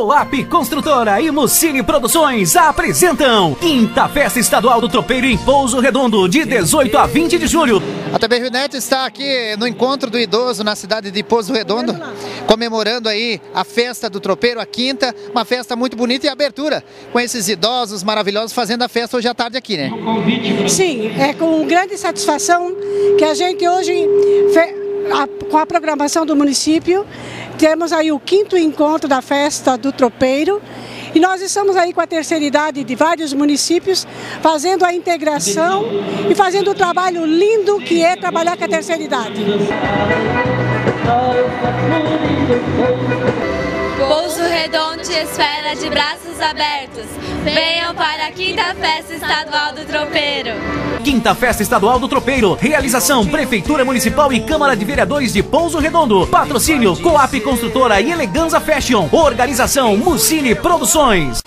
Coap Construtora e Mucine Produções apresentam Quinta Festa Estadual do Tropeiro em Pouso Redondo, de 18 a 20 de julho. A TV Rio Net está aqui no encontro do idoso na cidade de Pouso Redondo, comemorando aí a festa do tropeiro, a quinta, uma festa muito bonita e abertura com esses idosos maravilhosos fazendo a festa hoje à tarde aqui, né? Sim, é com grande satisfação que a gente hoje, com a programação do município, temos aí o quinto encontro da festa do tropeiro e nós estamos aí com a terceira idade de vários municípios fazendo a integração e fazendo o trabalho lindo que é trabalhar com a terceira idade. Redondo te espera de braços abertos. Venham para a quinta festa estadual do tropeiro. Quinta Festa Estadual do Tropeiro. Realização Prefeitura Municipal e Câmara de Vereadores de Pouso Redondo. Patrocínio Coap Construtora e Eleganza Fashion. Organização Mucine Produções.